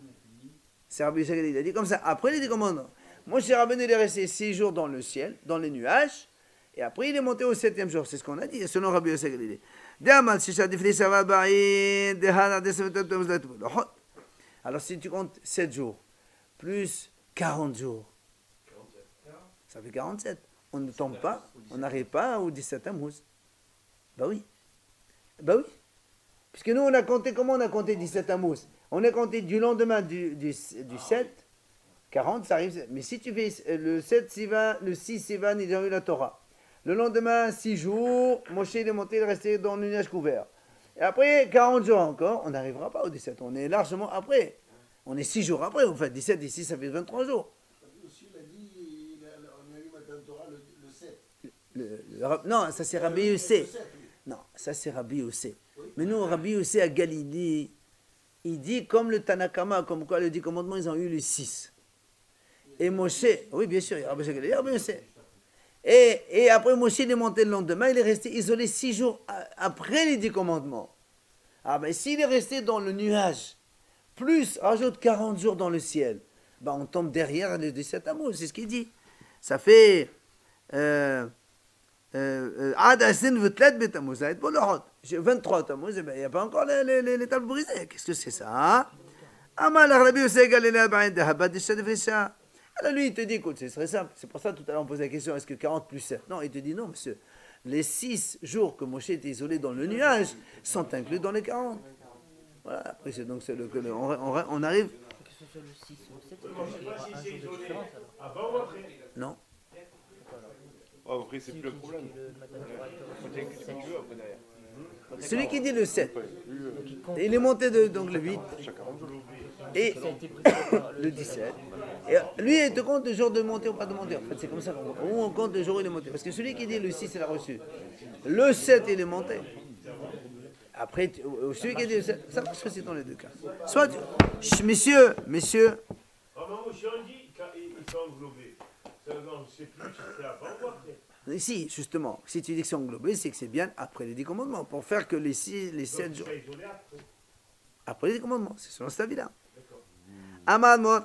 C'est Rabbi Yossé Galilée. Il a dit comme ça, après les dix commandements. Moshe Rabbeinu, il est resté six jours dans le ciel, dans les nuages. Et après, il est monté au septième jour. C'est ce qu'on a dit, selon Rabbi Lohot. Alors, si tu comptes 7 jours, plus 40 jours, ça fait 47. On ne tombe pas, on n'arrive pas au 17 Tammuz. Bah oui. Bah oui. Puisque nous, on a compté, comment on a compté 17 Tammuz On a compté du lendemain du, du, du 7, 40, ça arrive. Mais si tu fais euh, le 7 Sivan, le 6 Sivan, ils ont eu la Torah. Le lendemain, 6 jours, Moshe est monté, il est resté dans le nuage couvert. Et après, 40 jours encore, on n'arrivera pas au 17. On est largement après. On est 6 jours après, en fait. 17 ici, ça fait 23 jours. Le, le 7. Le- le Rab- non, ça c'est Rabbi Yossé. Le 7, oui. Non, ça c'est Rabbi Yossé. Mais nous, Rabbi Yossé à Galilée, il dit comme le Tanakama, comme quoi le 10 commandements, ils ont eu les 6. Et Moshe, ah oui bien sûr, et, et après Moshe est monté le lendemain, il est resté isolé six jours après les dix commandements. Ah ben s'il est resté dans le nuage, plus rajoute 40 jours dans le ciel, ben on tombe derrière les 17 amours, c'est ce qu'il dit. Ça fait... Euh, euh, euh 23 tamouz, eh ben, il n'y a pas encore les, les, les tables brisées. Qu'est-ce que c'est ça? Hein? Ah, Alors lui, il te dit, écoute, ce serait simple. C'est pour ça, tout à l'heure, on posait la question, est-ce que 40 plus 7 Non, il te dit, non, monsieur. Les 6 jours que Moshe était isolé dans le nuage sont inclus dans les 40. Voilà, après, c'est donc le, le, on, on, on arrive... Que le 6 ou le avant ou après Non. Ah, après, c'est plus le problème. Celui qui dit le 7, donc il est monté de, donc le 8 et le 17. Et euh, lui, il te compte le jour de monter ou pas de monter. En fait, c'est comme ça qu'on on compte le jour où il est monté. Parce que celui qui dit le 6, il a reçu. Le 7, il est monté. Après, ou celui qui dit le 7, ça marche aussi dans les deux cas. Soit, tu- messieurs, messieurs, Maman, on dit qu'ils sont englobés, c'est plus, c'est avant ici, justement, si tu dis que c'est englobé, c'est que c'est bien après les 10 commandements. Pour faire que les, six, les 7 Donc, jours. c'est après. Les 10 commandements, c'est selon cet avis-là. Amad Mor.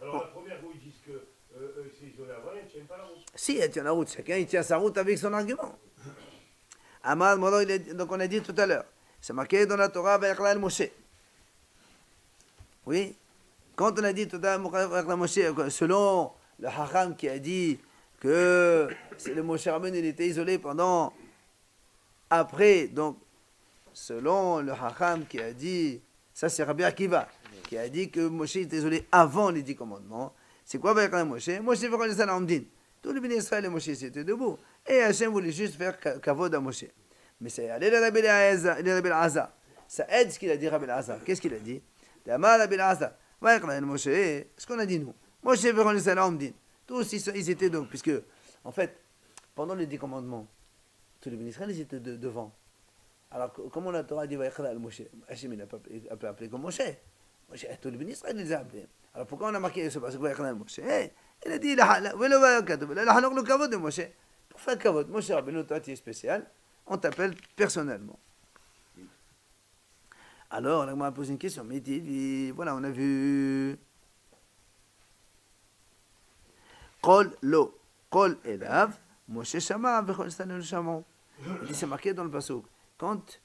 Alors, la première où ils disent que euh, euh, c'est isolé avant, ils ne tiennent pas la route. Si, elle tient la route. Chacun, il tient sa route avec son argument. Amad est- donc on a dit tout à l'heure. C'est marqué dans la Torah, Vayakla el Moshe. Oui. Quand on a dit tout à l'heure, Moshe, selon le Hacham qui a dit que le Moshe Rabbeinu, il était isolé pendant, après, donc, selon le Hacham qui a dit, ça c'est Rabbi Akiva, qui a dit que Moshe était isolé avant les dix commandements. C'est quoi avec Moshe? Moshe veut connaître ça Tout le béni Israël et Moshe étaient debout. Et Hachem voulait juste faire kavod à Moshe. Mais c'est allé à Rabbi Azar. Ça aide ce qu'il a dit Rabbi Azar. Qu'est-ce qu'il a dit? Rabbi. Moshe, ce qu'on a dit nous. Moshe veut connaître ça Tous ils étaient donc, puisque, en fait, pendant les dix commandements, tous les Israël, ils étaient devant. Alors, comment la Torah dit Moshe? Hachem, il n'a pas appelé comme Moshe. Moshe, tous les Israël, il les a appelés. Alors, pourquoi on a marqué ce passage al Moshe? Il a dit, Moshe. Pour faire kavod, Moshe Rabbeinu, toi, tu es spécial, on t'appelle personnellement. Alors, on m'a posé une question. Mais il dit, voilà, on a vu. Kol lo, kol elav, Moshe shama, vechol stanu shamon. Il dit, c'est marqué dans le pasuk quand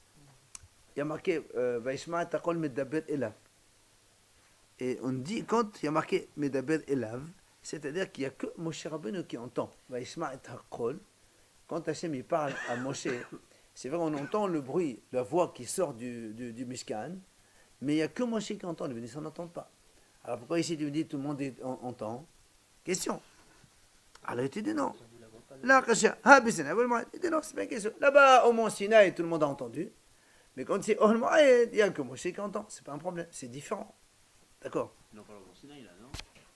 il y a marqué euh, Vaishma Takol Medaber Elav. Et on dit, quand il y a marqué Medaber Elav, c'est-à-dire qu'il n'y a que Moshe Rabbeinu qui entend. Vaishma Takol. Quand Hachem il parle à Moshe, c'est vrai, on entend le bruit, la voix qui sort du, du, du Mishkan, mais il n'y a que Moshe qui entend, les bénissants n'entendent pas. Alors pourquoi ici tu me dis tout le monde entend? Question. Alors il te dit non. Là, ah, il dit non, c'est pas une question. Là-bas, au Mont Sinaï, tout le monde a entendu. Mais quand c'est Ol il n'y a que Moshe qui entend. C'est pas un problème, c'est différent. D'accord? Non, pas au Mont Sinaï, là, non?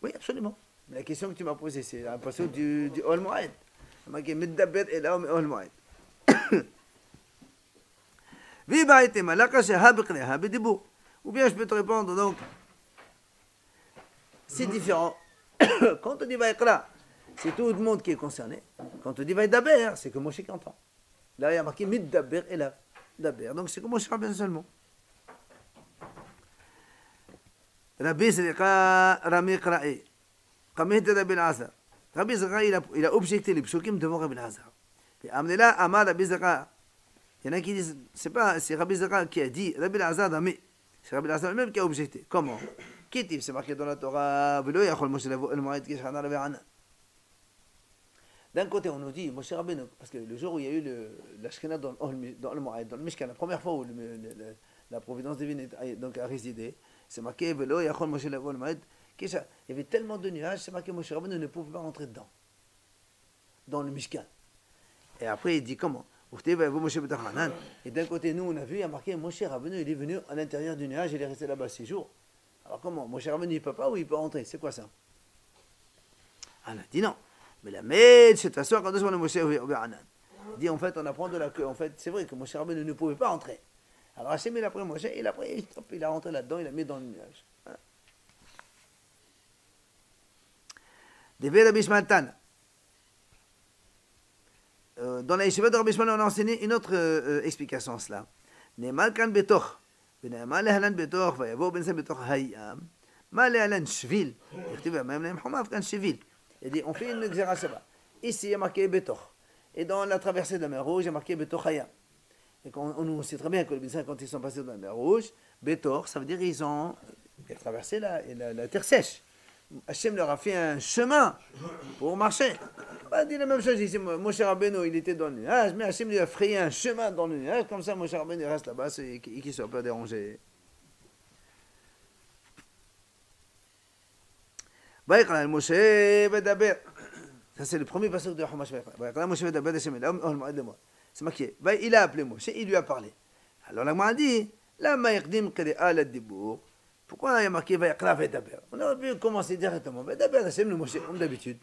Oui, absolument. La question que tu m'as posée, c'est un passage du, du Moed. Ol Moed. Ou bien je peux te répondre donc, c'est différent. Quand on dit Vaikra, c'est tout le monde qui est concerné. Quand on dit Vaïdaber, c'est que Moshe qui entend. Là, il y a marqué Middaber et là. Donc c'est que Moshe bien seulement. Rabbi Zrika Rami Kra'i. Rabbi Lazar. Rabbi Zrika, il a, il a objecté les psukim devant Rabbi Lazar. Et amenez-là, Amar Rabbi Zrika. Il y en a qui disent, c'est pas, c'est Rabbi Zrika qui a dit, Rabbi Lazar Rami. C'est Rabbi Lazar lui-même qui a objecté. Comment? Kitif, c'est marqué dans la Torah, Velo Yachol Moshe El Moed Kishana. D'un côté, on nous dit, Moshe parce que le jour où il y a eu la Shekhinah dans, dans, le dans le Mishkan, la première fois où la providence divine donc, a résidé, c'est marqué, Il y avait tellement de nuages, c'est marqué, Moshe ne pouvait pas rentrer dedans, dans le Mishkan. Et après, il dit comment? Et d'un côté, nous, on a vu, il y a marqué Moshe il est venu à l'intérieur du nuage, il est resté là-bas six jours. Alors comment? Moshe Rabbeinu, il peut pas ou il peut rentrer? C'est quoi ça? On a dit non. Mais la maître, c'est à soi quand on Moshe Il dit en fait, on apprend de là que, en fait, c'est vrai que Moshe Rabbeinu ne pouvait pas rentrer. Alors Hachem, il a pris Moshe, il a pris, il a rentré là-dedans, il a mis dans le nuage. Des Rabbi Shmaltan. Euh, dans la yeshiva de Rabbi Shmuel, on a enseigné une autre euh, explication à cela. נאמר כאן בתוך, ונאמר להלן בתוך, ויבואו בן זה בתוך הים, מה להלן שביל, תכתיב המים להם חומיו, כאן שביל. Il dit, on fait une là. Ici, il y a marqué Betoch. Et dans la traversée de la mer Rouge, il y a marqué Betoch Hayam. Et on, on, sait très bien que les médecins, quand ils sont passés dans la mer Rouge, Betoch, ça veut dire qu'ils ont traversé la, terre sèche. Hachem leur a fait un chemin pour marcher. Bah, dit la même chose ici. Moshe Rabbeinu, il était dans le nuage, mais Hachem lui a frayé un chemin dans le nuage. Comme ça, Moshe Rabbeinu reste là-bas et qu'il ne soit pas dérangé. Ça, c'est le premier passage de Hamash ויקרא Moshe ודבר d'Hachem אליו מאוהל מועד למועד. C'est marqué. Il a appelé Moshe, il lui a parlé. Alors la a dit, למה יקדים קריאה לדיבור pourquoi il y a marqué Vayakra Vedaber On aurait pu commencer directement. Vedaber, c'est le Moshe, comme d'habitude.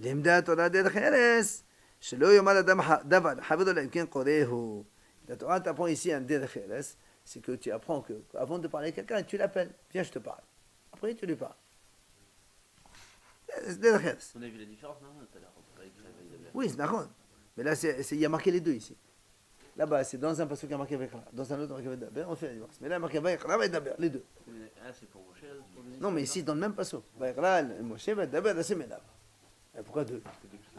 Il aime la Torah de Cheres. שלא יאמר אדם דבר, חבר לו אם כן קוראהו. La Torah t'apprend ici un derech c'est que tu apprends que avant de parler à quelqu'un, tu l'appelles. Viens, je te parle. Tu lui parles. C'est derech On a vu la différence, non Oui, c'est d'accord. Mais là, il y a marqué les deux ici. Là-bas, c'est dans un passage qui a marqué Vekra, dans un autre marqué Vedaber, on fait la différence. Mais là, il a marqué Vekra, Vedaber, les deux. Ah, c'est pour Moshe Non, mais ici, dans le même passage. Vekra, Moshe, Vedaber, c'est Medaber. Pourquoi deux?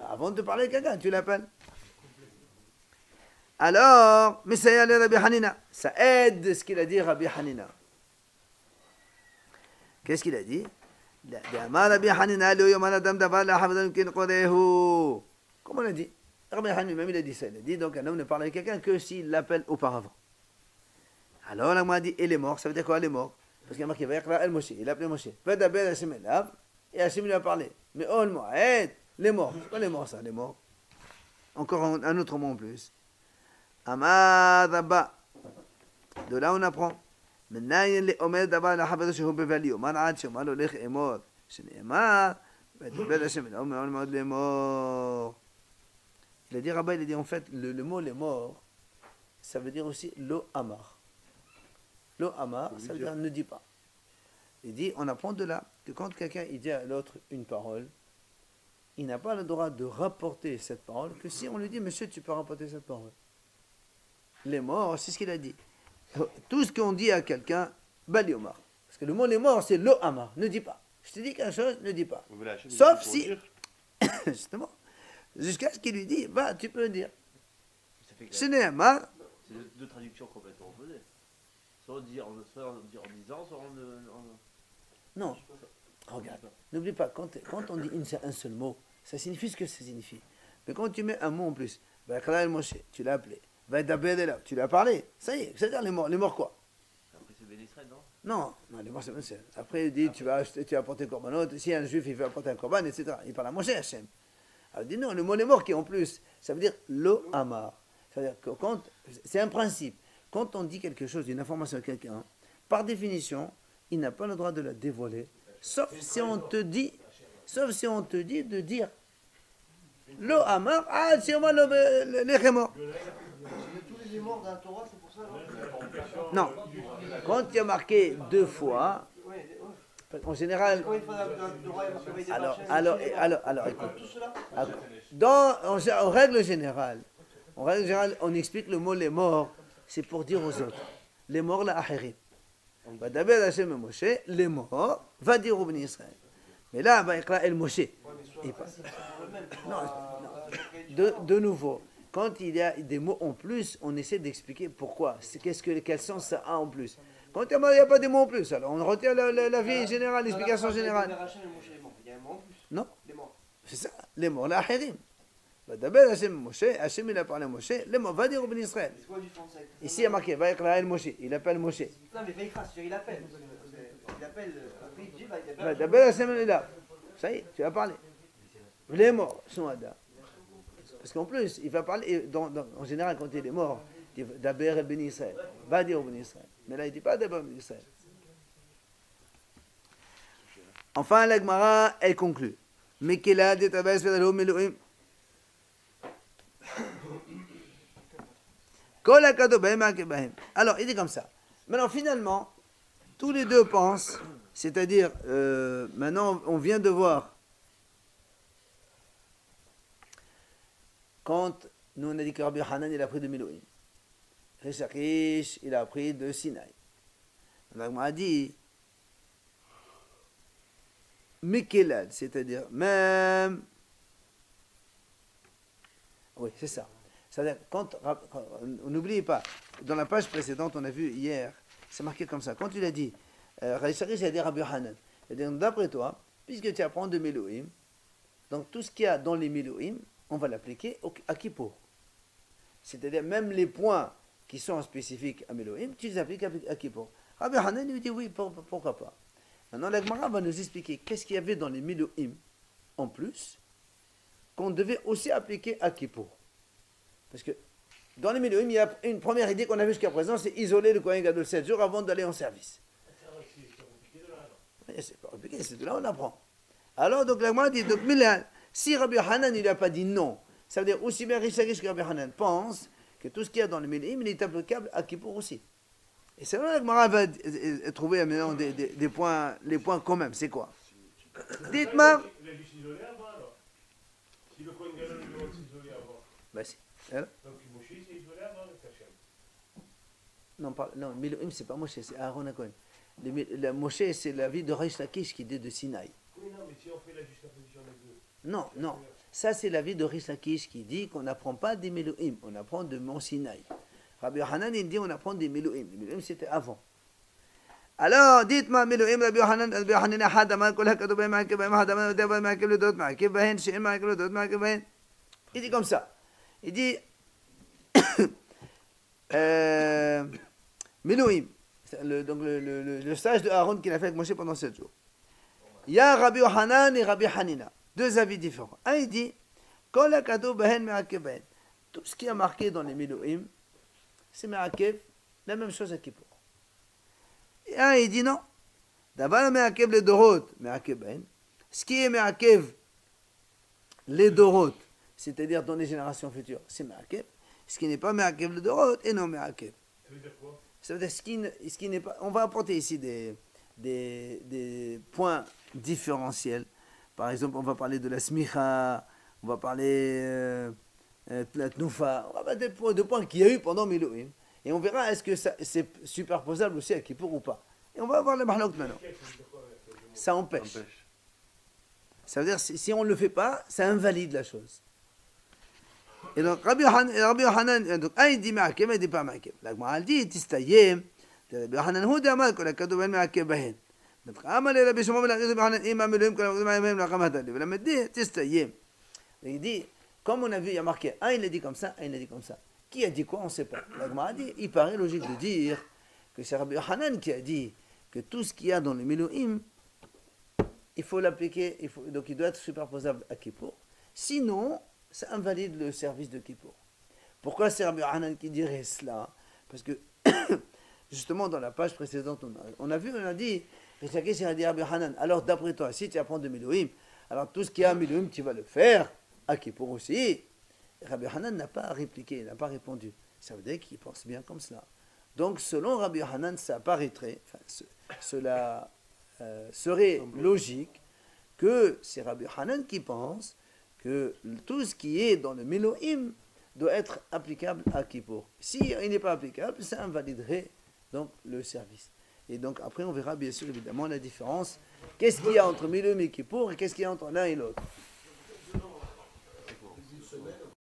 Avant de parler à quelqu'un, tu l'appelles. Alors, mais y. Ça aide ce qu'il a dit Rabbi Hanina. Qu'est-ce qu'il a dit? d'Amar Rabbi Hanina lo yom adam davar la hafadam kin qorehu. Comme on a dit? Rabbi il a dit ça. Il a dit donc un homme ne parle avec quelqu'un que s'il l'appelle auparavant. Alors la a dit et les morts, ça veut dire quoi les morts? Parce qu'il a marqué Vayakra el Moshe, il a appelé Moshe. Elav, et Hashem lui a parlé. Mais oh le moed, les morts, c'est pas les morts ça, les morts? Encore un, autre mot en plus. De là on apprend. מניין לעומד דבר לחבר שהוא בבליומן עד שאומר לו לך אמור, שנאמר, ותדבר השם אליהו מאוד מאוד לאמור. Il a dit, Rabat, il a dit, en fait, le, le mot les morts, ça veut dire aussi lo amar. Lo amar, ça veut dire ne dis pas. Il dit, on apprend de là que quand quelqu'un il dit à l'autre une parole, il n'a pas le droit de rapporter cette parole que si on lui dit, monsieur, tu peux rapporter cette parole. Les morts, c'est ce qu'il a dit. Tout ce qu'on dit à quelqu'un, baliomar. Parce que le mot les morts, c'est lo amar. Ne dis pas. Je te dis quelque chose, ne dis pas. Sauf si-. Justement. Jusqu'à ce qu'il lui dit, va, tu peux le dire. C'est deux, deux traductions complètement opposées. Soit on dit en, soit on dit en disant, soit on. en- non. Regarde, n'oublie pas, quand, quand on dit une- un seul mot, ça signifie ce que ça signifie. Mais quand tu mets un mot en plus, tu l'as appelé. Tu lui as parlé. Ça y est, c'est-à-dire les morts. Les morts quoi Après, c'est Bénisraël, non Non, non, les morts c'est c'est- Après, il dit, tu vas acheter, tu vas apporter korbanot. Si un juif, il veut apporter un korban, etc. Il parle à Moshe Hachem. Alors, il dit non, le mot les morts qui est en plus, ça veut dire lo amar. C'est-à-dire que quand, c'est un principe. Quand on dit quelque chose, une information à quelqu'un, par définition, il n'a pas le droit de la dévoiler, sauf si on te dit, sauf si on te dit de dire lo amar, ah, si on va le, dans la Torah, c'est pour ça, non Non. Quand il y a marqué deux fois, en général, Alors, alors, alors, alors, écoute. Tout cela Dans, en, règle générale, en règle générale, on explique le mot les morts, c'est pour dire aux autres. Les morts, la ahirim. Va d'abord Hachem et Moshe, les morts, va dire au Béni Israël. Mais là, va écrire El Moshe. Non, non. De, de nouveau, quand il y a des mots en plus, on essaie d'expliquer pourquoi. Qu'est-ce que quel sens ça a en plus. Quand il n'y a pas de mots en plus, alors on retient la, la, la vie générale, l'explication générale. Hachem et Moshe, bon, Il y a un mot en plus. Non. Les morts. C'est ça, les morts, la ahirim. Va d'abord Hachem Moshe, Hachem il a parlé à Moshe, les morts, va dire au Israël. Ici, il y a marqué, va écrire El Moshe, il appelle Moshe. Non, mais c'est-à-dire il appelle. Il appelle. euh, Après, il dit, bah, Va d'abord Hachem il est là. Ça y est, tu as parlé. Les morts sont Ada. Parce qu'en plus, il va parler, et en général, quand il est mort, il dit El Béni Israël. Va dire au Israël. Mais là, il ne dit pas d'abord Béni Israël. Enfin, la Gemara, elle conclut. Tabas. Kol hakado bahem hakebahem. Alors, il dit comme ça. Maintenant, finalement, tous les deux pensent, c'est-à-dire, euh, maintenant, on vient de voir, quand nous on a dit que Rabbi Hanan, il a pris de Milouim. Rish Lakish, il a pris de Sinaï. On a dit, Mekelad, c'est-à-dire même. Oui, c'est ça. C'est-à-dire, quand, quand- on n'oublie pas, dans la page précédente, on a vu hier, c'est marqué comme ça. Quand il a dit, euh, Rish Lakish, il a dit Rabbi Hanan, il a dit, d'après toi, puisque tu apprends de Milouim, donc tout ce qu'il y a dans les Milouim, on va l'appliquer à Kippour. C'est-à-dire, même les points qui sont spécifiques à Milouim, tu les appliques à Kippour. Rabbi Hanan lui dit oui, pour- pourquoi pas. Maintenant, la Gemara va nous expliquer qu'est-ce qu'il y avait dans les Milouim en plus qu'on devait aussi appliquer à Kippour. Parce que dans les Milouim, il y a une première idée qu'on a vue jusqu'à présent, c'est isoler le Kohen Gadol 7 jours avant d'aller en service. C'est pas compliqué, c'est de là on apprend. Alors, donc la Gemara dit, donc, si Rabbi Hanan il n'a pas dit non, ça veut dire aussi bien Rishagish que Rabbi Hanan pense que tout ce qu'il y a dans le Milouim, il est applicable à Kippour aussi. Et c'est là que la Gemara va trouver maintenant des, des- des points, les points quand même. C'est quoi? Dites-moi. A lui. Bah, si. Alors avec Hachem. Non, pas, non, Milouim, c'est pas Moshe, c'est Aaron. Le, le Moshe, c'est la vie de Reish Lakish qui dit de Sinaï. Oui, non, mais si on fait la juxtaposition deux. Non, non. Ça, c'est l'avis de Rislakish qui dit qu'on n'apprend pas des Melohim, on apprend de Mont Sinaï. Rabbi Hanan, il dit on apprend des Melohim. Les Melohim, c'était avant. Alors, dites-moi, Melohim, Rabbi Hanan, Rabbi Hanan, Hadaman, Kolakadobem, Hakebem, Hadaman, Odebem, Hakelodot, Hakebem, Shem, Hakelodot, Hakebem. Il dit comme ça. Il dit euh, Melohim, le, donc le, le, le, le stage de Aaron qu'il a fait avec Moshe pendant 7 jours. Il y a Rabbi Hanan et Rabbi Hanina deux avis différents. Un, il dit. Tout ce qui est marqué dans les Milouim, c'est me'akev, la même chose à Kippour. Et un, il dit non. D'abord, me'akev les dorot, me'akev behen. Ce qui est me'akev les dorot, c'est-à-dire dans les générations futures, c'est me'akev. Ce qui n'est pas me'akev le dorot, et non me'akev. Ça veut dire quoi? Ça veut dire ce qui, ne- ce qui n'est pas. On va apporter ici des, des, des points différentiels. Par exemple, on va parler de la smicha, on va parler euh, euh, de la tnoufa, on va parler points, de points qu'il y a eu pendant Milouim. Et on verra est-ce que c'est superposable aussi à Kippour ou pas. Et on va voir le mahlok maintenant. Ça empêche. Ça veut dire si, si on ne le fait pas, ça invalide la chose. Et donc Rabbi Yohanan, donc un il dit ma'akem, un il dit pas ma'akem. La Gemara dit tistayem. Rabbi Yohanan kol hakadu ben bahen. Il dit comme on a vu il y a marqué un il a dit comme ça, un il a dit comme ça. Qui a dit quoi on ne sait pas. Gemara dit il paraît logique de dire que c'est Rabbi Yohanan qui a dit que tout ce qu'il y a dans les Milouim il faut l'appliquer, donc il doit être superposable à Kippour. Sinon, ça invalide le service de Kippour. Pourquoi c'est Rabbi Hanan qui dirait cela Parce que, justement, dans la page précédente, a, on a vu, on a dit, Dit Rabbi Hanan, alors d'après toi, si tu apprends de Milouim, alors tout ce qui est à Milouim, tu vas le faire, à Kippour aussi. Et Rabbi Hanan n'a pas répliqué, il n'a pas répondu. Ça veut dire qu'il pense bien comme cela. Donc, selon Rabbi Hanan, ça paraîtrait, enfin, ce- cela euh, serait logique que c'est Rabbi Hanan qui pense que tout ce qui est dans le Miloïm doit être applicable à Kippour. Si il n'est pas applicable, ça invaliderait donc le service. Et donc après, on verra bien sûr évidemment la différence. Qu'est-ce qu'il y a entre Miloïm et Kippour et qu'est-ce qu'il y a entre l'un et l'autre?